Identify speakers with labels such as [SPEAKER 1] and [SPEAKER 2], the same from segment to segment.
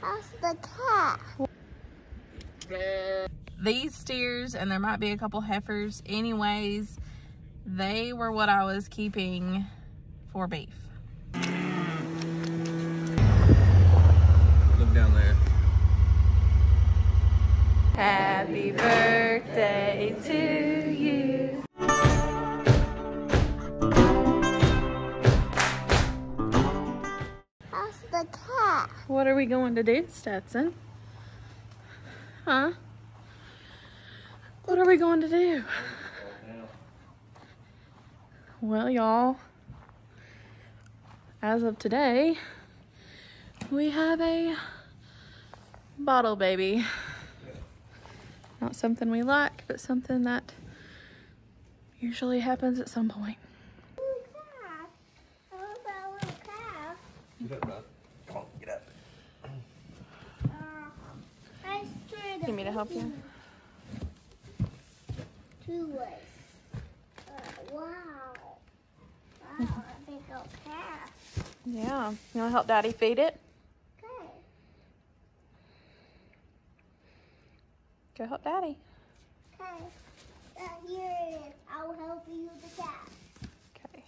[SPEAKER 1] That's the cat.
[SPEAKER 2] These steers, and there might be a couple heifers anyways, they were what I was keeping for beef.
[SPEAKER 3] Look down there.
[SPEAKER 2] Happy birthday to you. What are we going to do, Stetson? Huh? What are we going to do? Well, y'all, as of today, we have a bottle baby. Not something we like, but something that usually happens at some point.
[SPEAKER 1] Little cat. Oh, that little cat.
[SPEAKER 3] Get up, bud. Come on, get up.
[SPEAKER 1] Uh, I straight
[SPEAKER 2] Need me to help you?
[SPEAKER 1] Two ways. Uh, wow. Wow, a big old cat.
[SPEAKER 2] Yeah. You want to help Daddy feed it?
[SPEAKER 1] Okay.
[SPEAKER 2] Go help Daddy.
[SPEAKER 1] Okay. Uh, here it is. I'll help you with the cat.
[SPEAKER 2] Okay.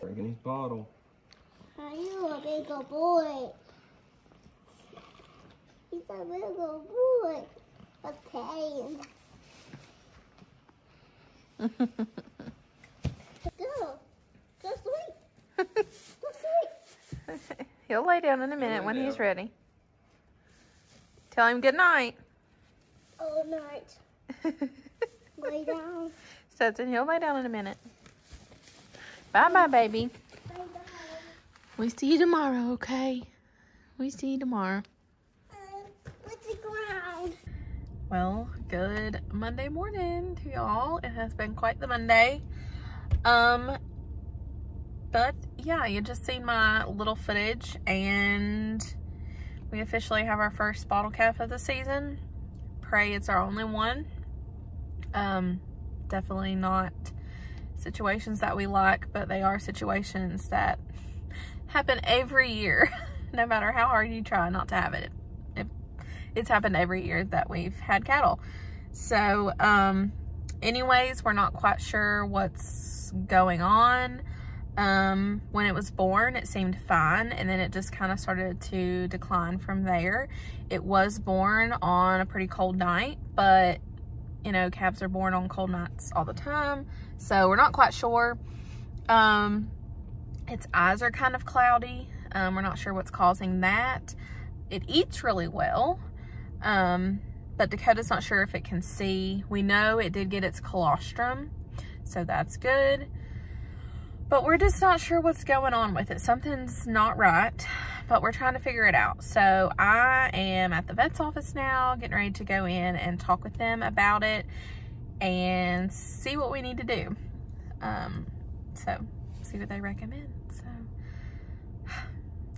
[SPEAKER 3] Drinking his bottle.
[SPEAKER 1] Are you a big boy? He's a big boy. Okay. Go. Go sleep. Go sleep.
[SPEAKER 2] He'll lay down in a minute when he's ready. Tell him good night.
[SPEAKER 1] All night. Lay down.
[SPEAKER 2] Stetson, he'll lay down in a minute. Bye bye, baby. We see you tomorrow, okay? We see you tomorrow.
[SPEAKER 1] Uh, with the ground.
[SPEAKER 2] Well, good Monday morning to y'all. It has been quite the Monday. Um, but yeah, you just seen my little footage and we officially have our first bottle calf of the season. Pray it's our only one. Um, definitely not situations that we like, but they are situations that happen every year, no matter how hard you try not to have it. it it's happened every year that we've had cattle. So, um, anyways, we're not quite sure what's going on. Um, when it was born, it seemed fine, and then it just kind of started to decline from there. It was born on a pretty cold night, but you know, calves are born on cold nights all the time, so we're not quite sure. Um, its eyes are kind of cloudy. Um, we're not sure what's causing that. It eats really well, um, but Dakota's not sure if it can see. We know it did get its colostrum, so that's good. But we're just not sure what's going on with it. Something's not right, but we're trying to figure it out. So I am at the vet's office now, getting ready to go in and talk with them about it and see what we need to do. Um, so see what they recommend.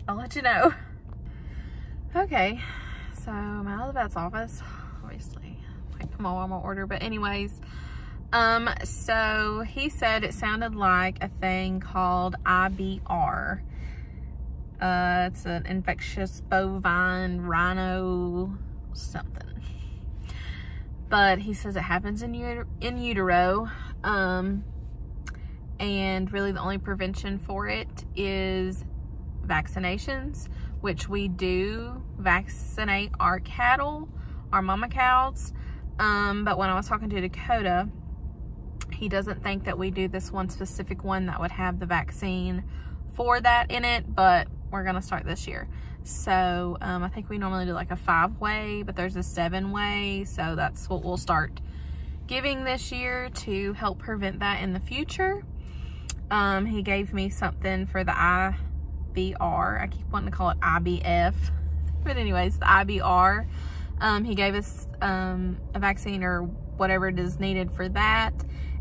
[SPEAKER 2] I'll let you know. Okay, so I'm out of the vet's office, obviously. Wait for my Walmart order, but anyways, um, so he said it sounded like a thing called IBR. Uh, it's an infectious bovine rhino something. But he says it happens in, ut in utero. Um, and really the only prevention for it is vaccinations, which we do vaccinate our cattle, our mama cows. Um, but when I was talking to Dakota, he doesn't think that we do this one specific one that would have the vaccine for that in it, but we're gonna start this year. So um, I think we normally do like a five way, but there's a seven way. So that's what we'll start giving this year to help prevent that in the future. Um, he gave me something for the IBR. I keep wanting to call it IBF. But anyways, the IBR. Um, he gave us um, a vaccine or whatever it is needed for that.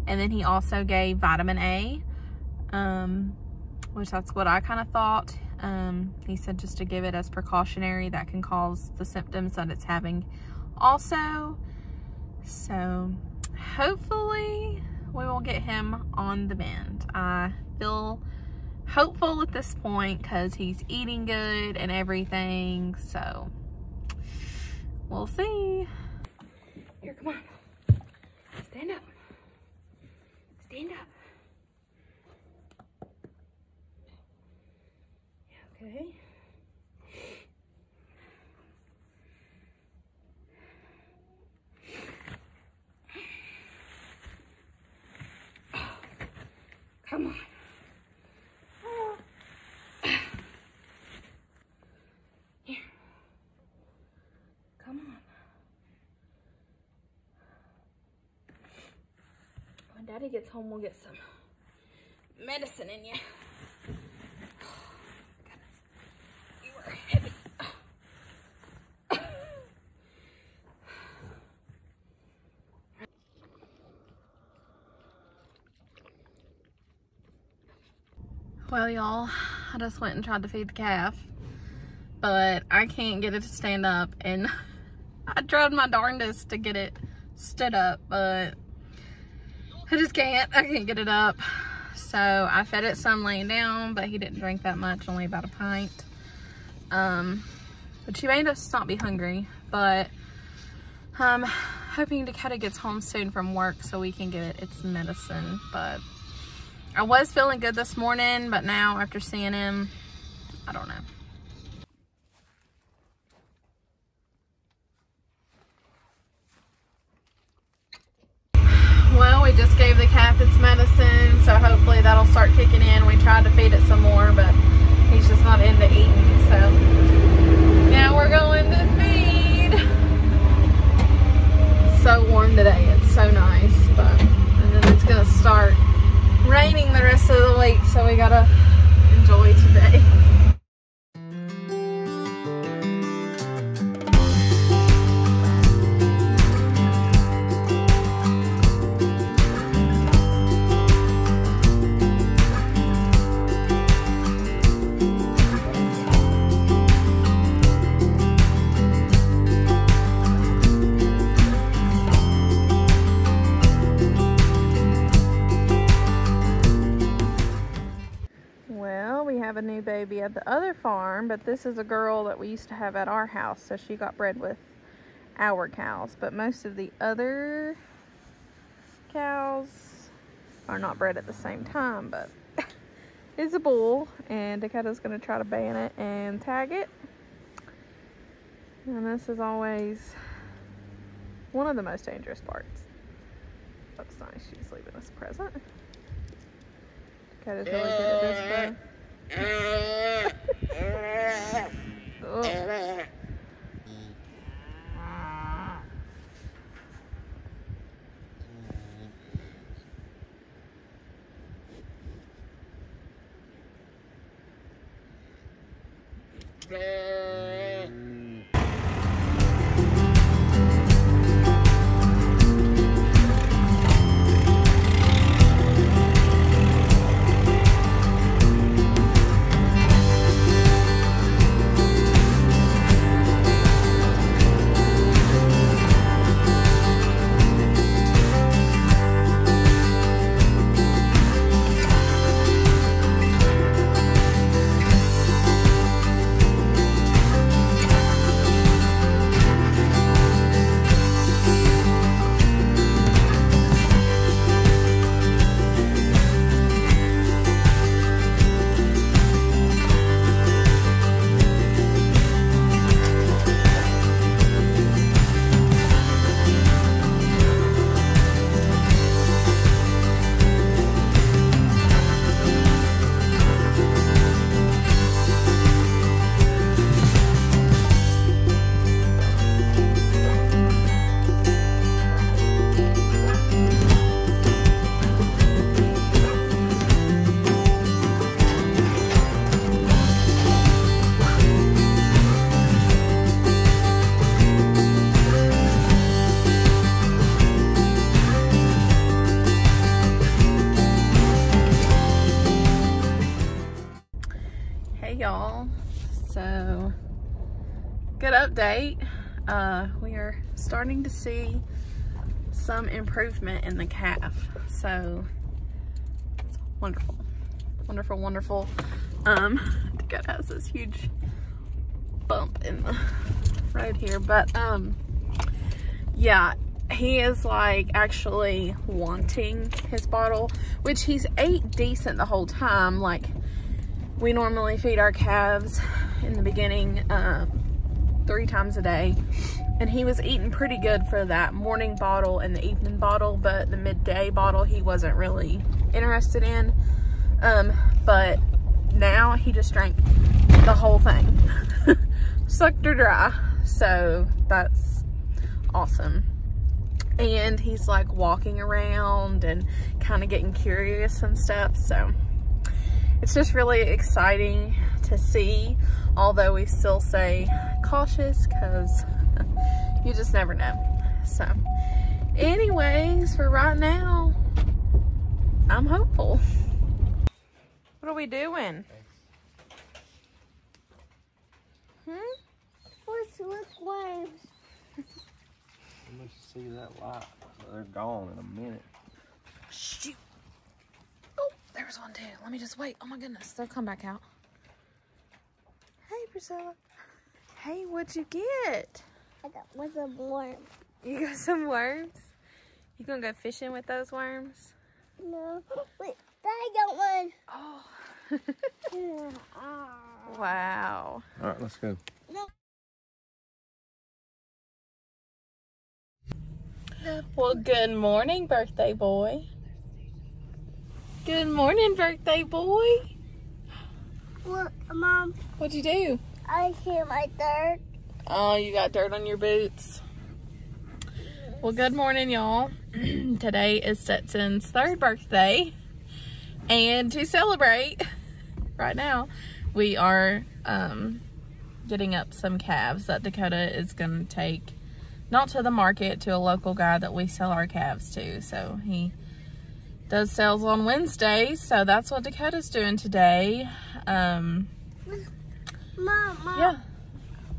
[SPEAKER 2] And then he also gave vitamin A, um, which that's what I kind of thought. Um, he said just to give it as precautionary that can cause the symptoms that it's having also. So hopefully we will get him on the mend. I feel hopeful at this point because he's eating good and everything. So we'll see. Here, come on. Stand up. Stand up. Okay. Come on. Here. Come on. When daddy gets home, we'll get some medicine in you. Well, y'all, I just went and tried to feed the calf, but I can't get it to stand up, and I tried my darndest to get it stood up, but I just can't. I can't get it up. So I fed it some laying down, but he didn't drink that much, only about a pint. Um, but she may just not be hungry, but I'm hoping Dakota gets home soon from work so we can get it its medicine, but I was feeling good this morning, but now after seeing him, I don't know. Well, we just gave the calf its medicine, so hopefully that'll start kicking in. We tried to feed it some more, but he's just not into eating, so now we're going to feed. So warm today, it's so nice, but and then it's gonna start raining the rest of the week, so we gotta enjoy today. At the other farm, but this is a girl that we used to have at our house, so she got bred with our cows. But most of the other cows are not bred at the same time, but it's a bull, and Dakota's going to try to ban it and tag it. And this is always one of the most dangerous parts. That's nice. She's leaving us a present. Dakota's really good at this, though. Yeah. Hey y'all. So, good update. Uh, we are starting to see some improvement in the calf. So, it's wonderful. wonderful, wonderful. Um, Dakota has this huge bump in the road here, but um, yeah, he is like actually wanting his bottle, which he's ate decent the whole time. Like we normally feed our calves in the beginning um, three times a day. And he was eating pretty good for that morning bottle and the evening bottle, but the midday bottle he wasn't really interested in. Um, but now he just drank the whole thing. Sucked her dry. So that's awesome and he's like walking around and kind of getting curious and stuff so it's just really exciting to see although we still say cautious because you just never know so anyways for right now i'm hopeful what are we doing hmm
[SPEAKER 1] What's with worms?
[SPEAKER 3] Let me see that light. They're gone in a minute.
[SPEAKER 2] Shoot. There's one too. Let me just wait. Oh my goodness, they'll come back out. Hey, Priscilla. Hey, what'd you get?
[SPEAKER 1] I got with a worm.
[SPEAKER 2] You got some worms? You gonna go fishing with those worms?
[SPEAKER 1] No. Wait, I got one.
[SPEAKER 2] Oh. Wow.
[SPEAKER 3] All right, let's go.
[SPEAKER 1] No.
[SPEAKER 2] Well, good morning, birthday boy. Good morning, birthday boy.
[SPEAKER 1] Look, Mom,
[SPEAKER 2] What'd you do?
[SPEAKER 1] I hear my dirt.
[SPEAKER 2] Oh, you got dirt on your boots. Well, good morning, y'all. Today is Stetson's third birthday. And to celebrate, right now, we are um, getting up some calves that Dakota is going to take, not to the market, to a local guy that we sell our calves to. So he does sales on Wednesday. So that's what Dakota's doing today. Um,
[SPEAKER 1] Mom, Mom,
[SPEAKER 2] yeah.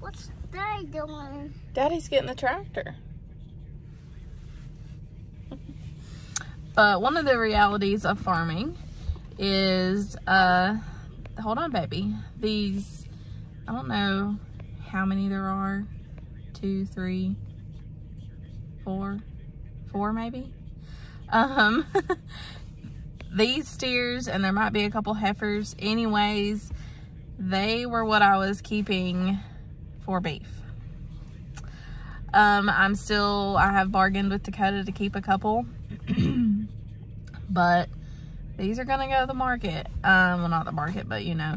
[SPEAKER 1] what's Daddy doing?
[SPEAKER 2] Daddy's getting the tractor. but one of the realities of farming is, uh, hold on, baby. These, I don't know how many there are. Two, three, four, four maybe. Um, these steers, and there might be a couple heifers. Anyways, they were what I was keeping for beef. Um, I'm still, I have bargained with Dakota to keep a couple, but these are gonna go to the market. Um, well, not the market, but you know.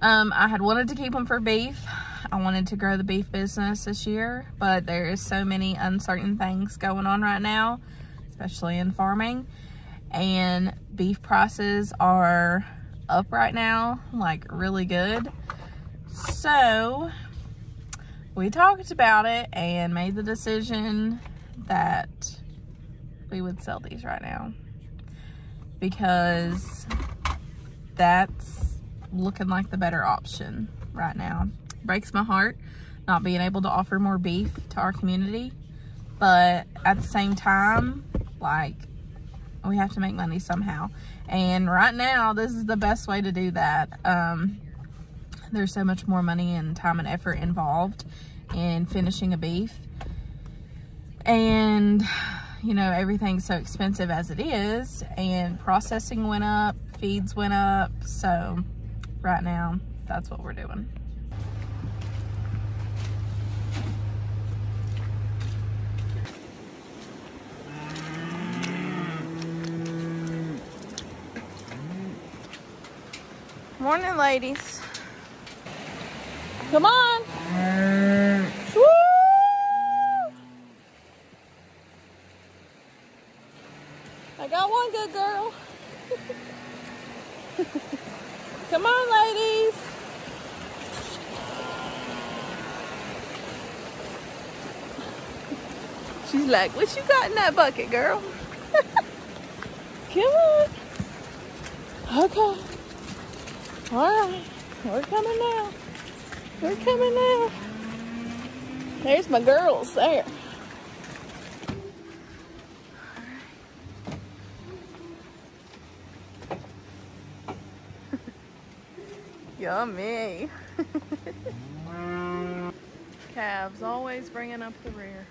[SPEAKER 2] Um, I had wanted to keep them for beef. I wanted to grow the beef business this year, but there is so many uncertain things going on right now, especially in farming. And beef prices are up right now, like really good. So we talked about it and made the decision that we would sell these right now because that's looking like the better option right now. Breaks my heart not being able to offer more beef to our community, but at the same time, like we have to make money somehow. And right now, this is the best way to do that. Um, there's so much more money and time and effort involved in finishing a beef. And, you know, everything's so expensive as it is. And processing went up, feeds went up. So right now, that's what we're doing. Morning, ladies. Come on. Woo! I got one good girl. Come on, ladies. She's like, what you got in that bucket, girl? Come on. Okay. All right. We're coming now. We're coming now. There's my girls there. Yummy. Calves always bringing up the rear.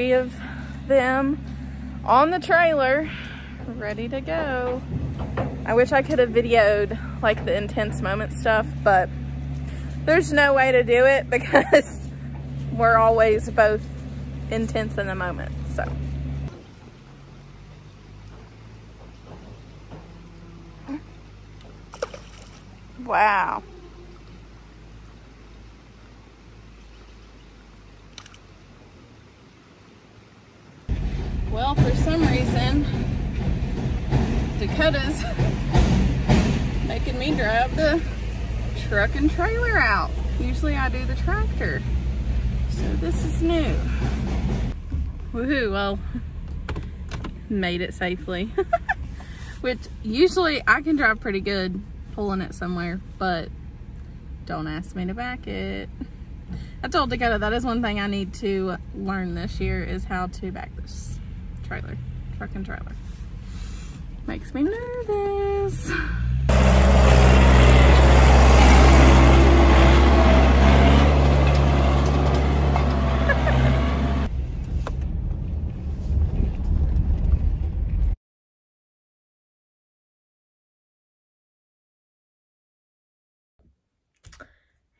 [SPEAKER 2] Three of them on the trailer, ready to go. I wish I could have videoed like the intense moment stuff, but there's no way to do it because we're always both intense in the moment, so. Wow. Well, for some reason, Dakota's making me drive the truck and trailer out. Usually I do the tractor. So this is new. Woohoo, well, made it safely. Which usually I can drive pretty good pulling it somewhere, but don't ask me to back it. I told Dakota that is one thing I need to learn this year is how to back this trailer, truck and trailer. Makes me nervous.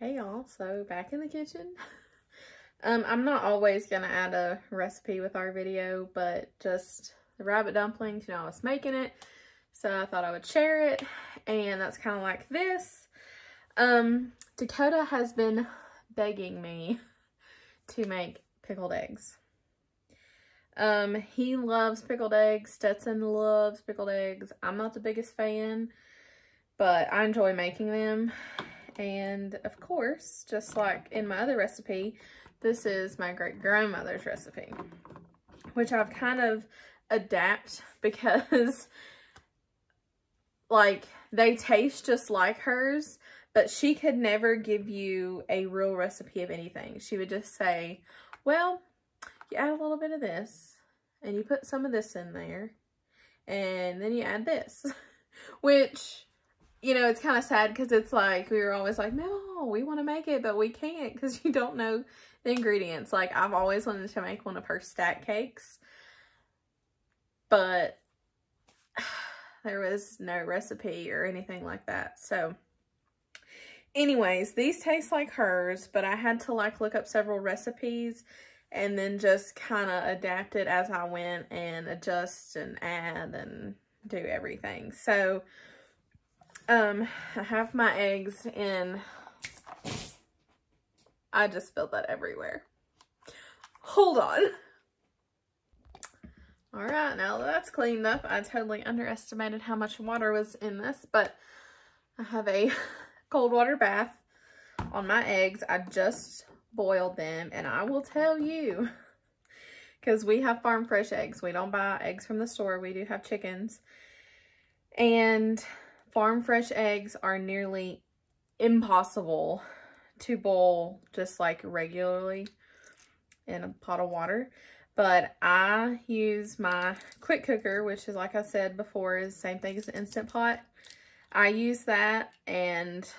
[SPEAKER 2] Hey y'all, so back in the kitchen. um, I'm not always gonna add a recipe with our video, but just the rabbit dumplings, you know, I was making it. So I thought I would share it. And that's kind of like this. Um, Dakota has been begging me to make pickled eggs. Um, he loves pickled eggs. Stetson loves pickled eggs. I'm not the biggest fan, but I enjoy making them. And of course, just like in my other recipe, this is my great grandmother's recipe, which I've kind of adapt because like they taste just like hers, but she could never give you a real recipe of anything. She would just say, well, you add a little bit of this and you put some of this in there and then you add this, which you know, it's kind of sad because it's like, we were always like, no, we want to make it, but we can't because you don't know the ingredients. Like, I've always wanted to make one of her stack cakes, but there was no recipe or anything like that. So, anyways, these taste like hers, but I had to, like, look up several recipes and then just kind of adapt it as I went and adjust and add and do everything. So, um, I have my eggs in, I just spilled that everywhere. Hold on. All right, now that's cleaned up, I totally underestimated how much water was in this, but I have a cold water bath on my eggs. I just boiled them, and I will tell you, because we have farm fresh eggs. We don't buy eggs from the store. We do have chickens. And farm fresh eggs are nearly impossible to boil just like regularly in a pot of water. But I use my quick cooker, which is like I said before, is the same thing as an Instant Pot. I use that and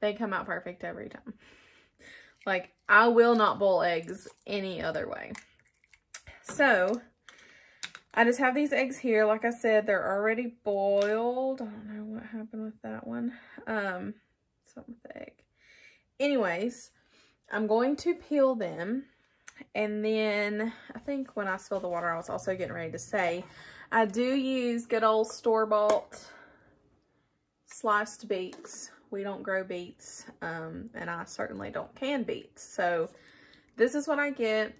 [SPEAKER 2] they come out perfect every time. Like, I will not boil eggs any other way. So, I just have these eggs here. Like I said, they're already boiled. I don't know what happened with that one. Um, something with the egg. Anyways, I'm going to peel them. And then, I think when I spilled the water, I was also getting ready to say, I do use good old store-bought sliced beets. We don't grow beets, um, and I certainly don't can beets. So, this is what I get.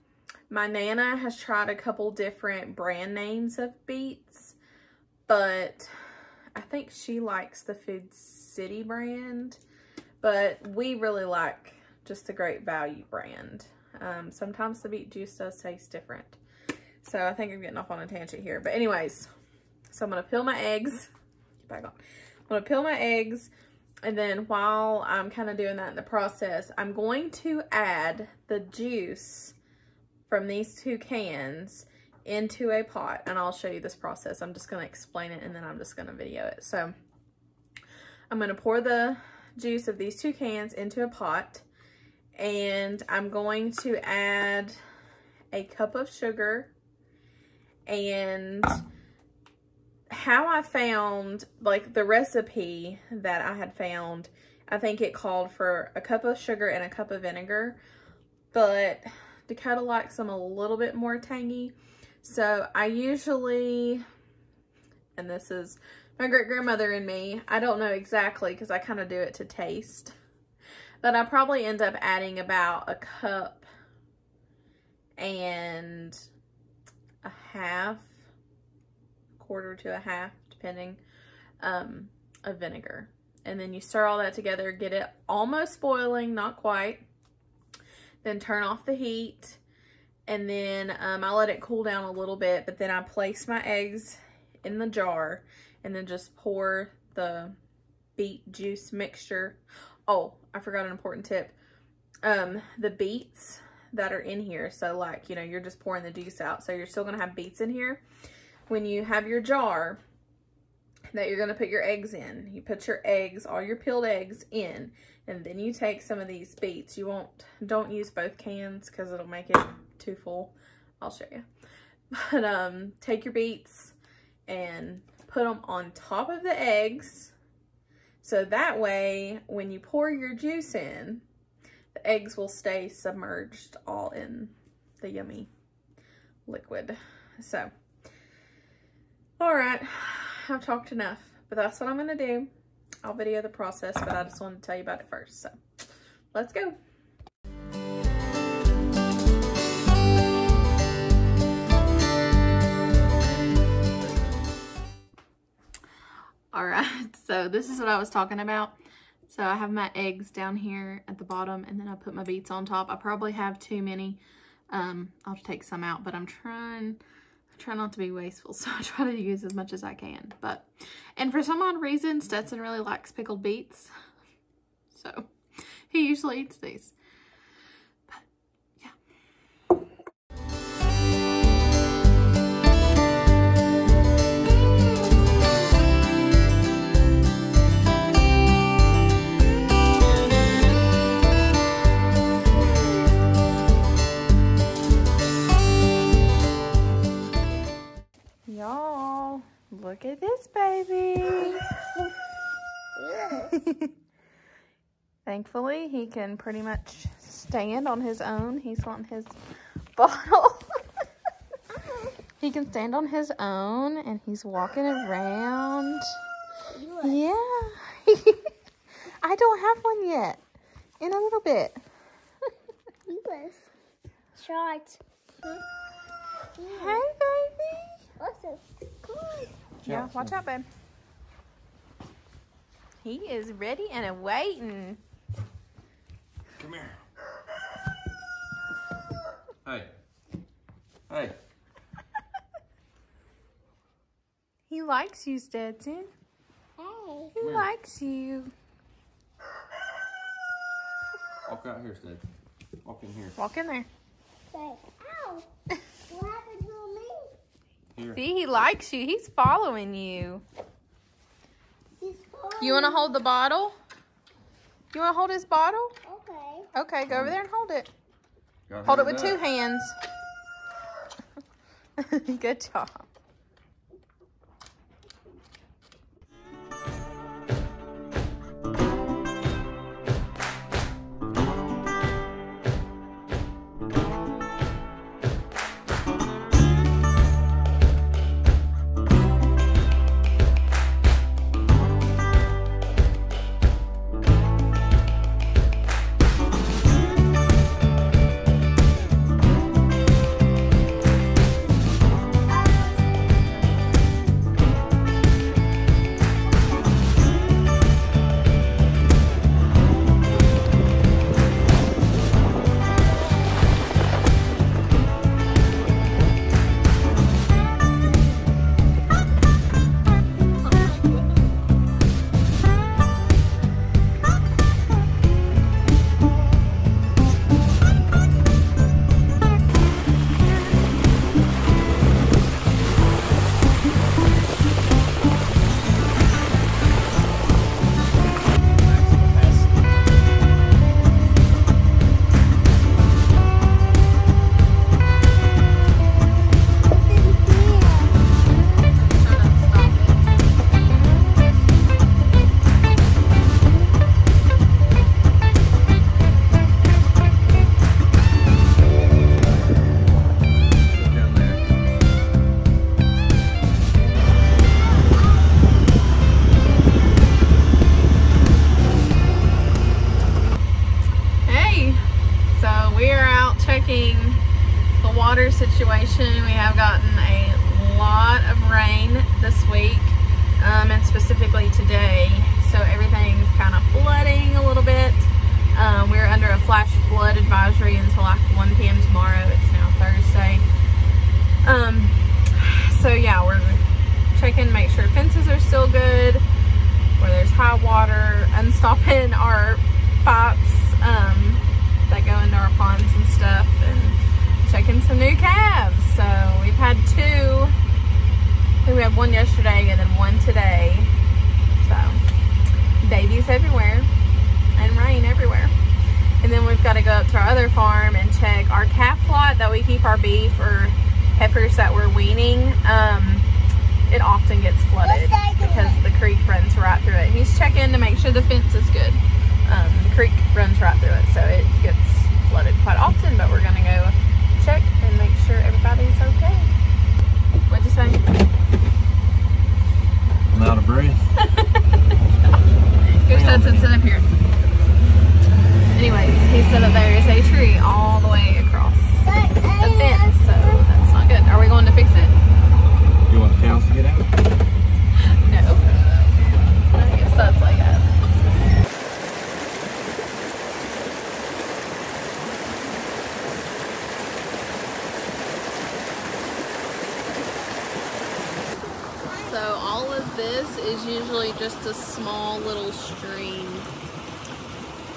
[SPEAKER 2] My Nana has tried a couple different brand names of beets, but I think she likes the Food City brand, but we really like just the Great Value brand. Um, sometimes the beet juice does taste different. So I think I'm getting off on a tangent here. But anyways, so I'm going to peel my eggs. Get Back on. I'm going to peel my eggs. And then while I'm kind of doing that in the process, I'm going to add the juice from these two cans into a pot. And I'll show you this process. I'm just going to explain it and then I'm just going to video it. So I'm going to pour the juice of these two cans into a pot. And I'm going to add a cup of sugar. And how I found like the recipe that I had found, I think it called for a cup of sugar and a cup of vinegar, but Dakota likes them a little bit more tangy. So I usually, and this is my great grandmother and me, I don't know exactly because I kind of do it to taste, but I probably end up adding about a cup and a half, quarter to a half, depending, um, of vinegar. And then you stir all that together, get it almost boiling, not quite. Then turn off the heat. And then um, I let it cool down a little bit, but then I place my eggs in the jar and then just pour the beet juice mixture. Oh, I forgot an important tip. Um, the beets that are in here. So like, you know, you're just pouring the juice out. So you're still going to have beets in here. When you have your jar that you're going to put your eggs in, you put your eggs, all your peeled eggs in, and then you take some of these beets. You won't, don't use both cans because it'll make it too full. I'll show you. But um, take your beets and put them on top of the eggs. So that way, when you pour your juice in, the eggs will stay submerged all in the yummy liquid. So, all right, I've talked enough, but that's what I'm to do. I'll video the process, but I just wanted to tell you about it first. So, let's go. All right, so this is what I was talking about. So I have my eggs down here at the bottom and then I put my beets on top. I probably have too many. Um, I'll take some out, but I'm trying, I try not to be wasteful. So I try to use as much as I can. But, and for some odd reason, Stetson really likes pickled beets. So he usually eats these. Y'all, look at this baby. Thankfully, he can pretty much stand on his own. He's on his bottle. he can stand on his own and he's walking around. Yeah. I don't have one yet. In a little bit.
[SPEAKER 1] Short.
[SPEAKER 2] Hey, baby.
[SPEAKER 1] Awesome. Good.
[SPEAKER 2] Yeah, watch out, babe. He is ready and awaiting.
[SPEAKER 3] Come here. Hey. Hey.
[SPEAKER 2] He likes you, Stetson.
[SPEAKER 1] Hey.
[SPEAKER 2] He likes you.
[SPEAKER 3] Walk out here, Sted. Walk in here.
[SPEAKER 2] Walk in there.
[SPEAKER 1] Say, ow. what happened to me?
[SPEAKER 3] Here.
[SPEAKER 2] See, he likes you. He's following you.
[SPEAKER 1] He's
[SPEAKER 2] You want to hold the bottle? You want to hold his bottle?
[SPEAKER 1] Okay.
[SPEAKER 2] Okay, go over there and hold it. Hold it
[SPEAKER 3] hurry
[SPEAKER 2] with two hands. Good job. Situation. We have gotten a lot of rain this week, um, and specifically today. So everything's kind of flooding a little bit. Um, we're under a flash flood advisory until like 1 p.m. tomorrow. It's now Thursday. Um, so yeah, we're checking, make sure fences are still good, where there's high water, unstopping our pipes um, that go into our ponds and stuff, and checking some new calves. So we've had two. I think we had one yesterday and then one today. So babies everywhere and rain everywhere. And then we've got to go up to our other farm and check our calf lot that we keep our beef or heifers that we're weaning. Um, it often gets flooded because the creek runs right through it. He's checking to make sure the fence is good. Um, the creek runs right through it, so it gets flooded quite often, but we're gonna go check and make sure everybody's okay. What'd you say?
[SPEAKER 3] I'm out of breath.
[SPEAKER 2] Your son said sit up here. Anyways, he said that there is a tree all the way across the fence, so that's not good. Are we going to fix it?
[SPEAKER 3] You want the cows to get out?
[SPEAKER 2] No. I guess that's like that. So all of this is usually just a small little stream.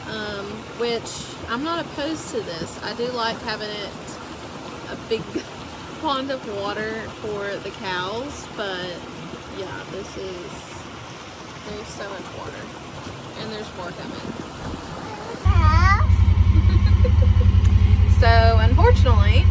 [SPEAKER 2] Um, which I'm not opposed to this. I do like having it a big pond of water for the cows, but yeah, this is there's so much water. And there's more coming. So unfortunately,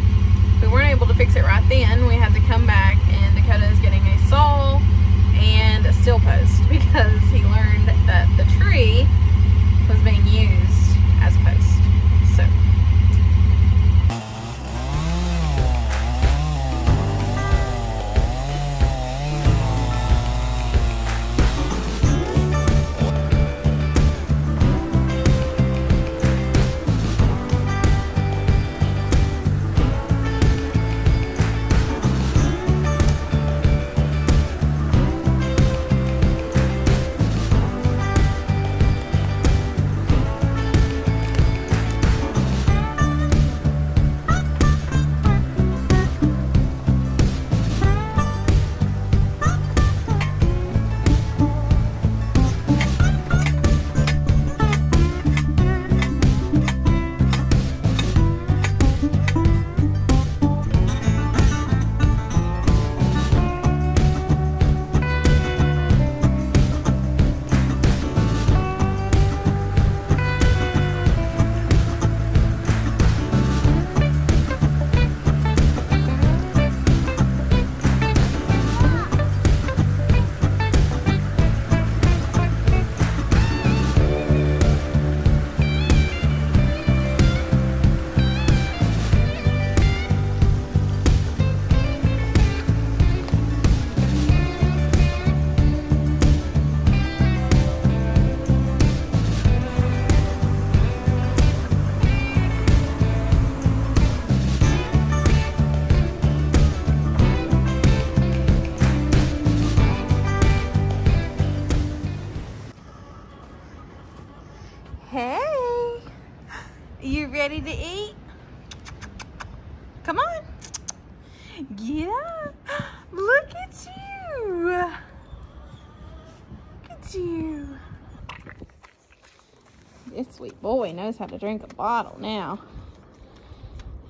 [SPEAKER 2] Boy knows how to drink a bottle now.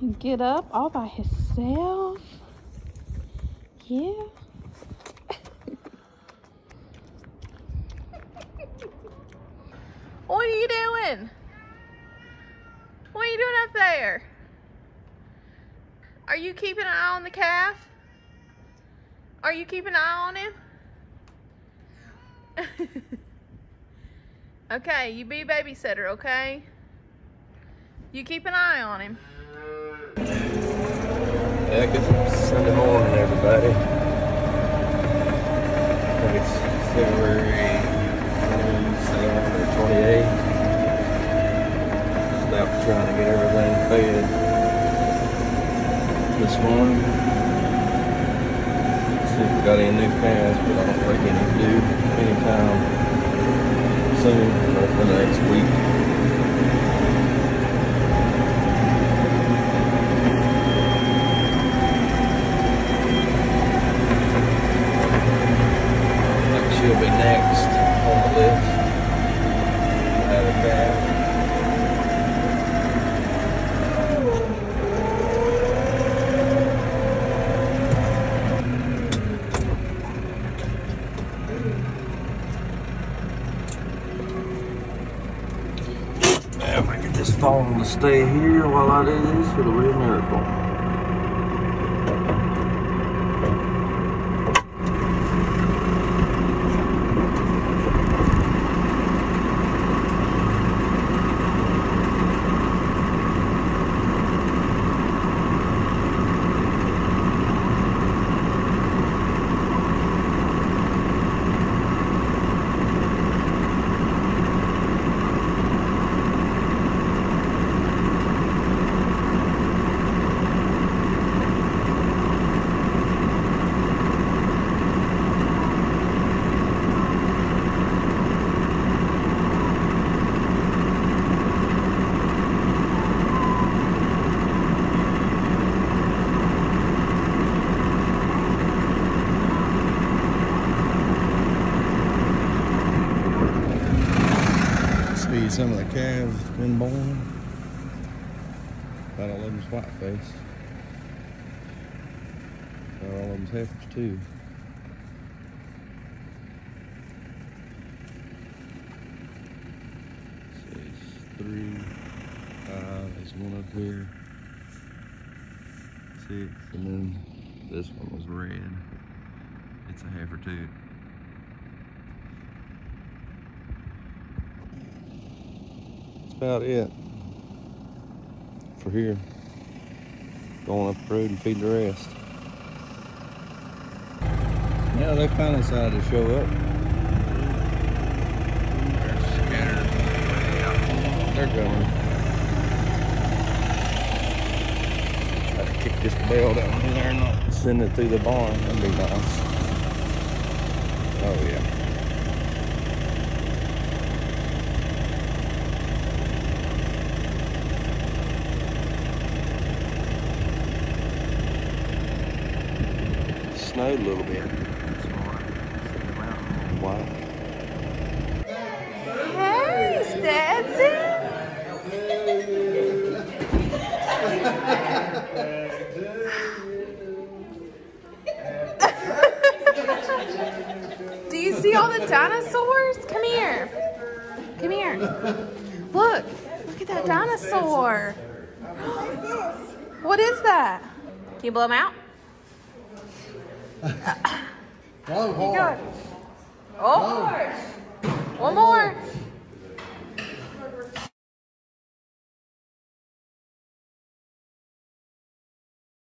[SPEAKER 2] And get up all by himself. Yeah. What are you doing? What are you doing up there? Are you keeping an eye on the calf? Are you keeping an eye on him? okay, you be babysitter, okay? You keep an eye on him.
[SPEAKER 3] Yeah, good Sunday morning, everybody. I think it's February 27th or 28th. Just about trying to get everything fed. this morning. See if we got any new calves, but I don't think any due anytime soon or for the next week. I think she'll be next on the list. to Have a calf. If I could just fall on to stay here while I do this, it'll be a miracle. See some of the calves that's been born. About all of them's white face. About all of them's heifers too. It's three, five, there's one up here. Six, and then this one was red. It's a heifer too. About it for here. Going up the road and feed the rest. Yeah, they finally decided to show up. They're scattered. They're going. Gotta kick this bell down in there and not send it through the barn. That'd be nice. Oh yeah. Snowed a little bit. Wow.
[SPEAKER 2] Hey. Do you see all the dinosaurs? Come here. Come here. Look. Look at that dinosaur. What is that? Can you blow them out? Keep
[SPEAKER 4] hard.
[SPEAKER 2] going. Oh. One more.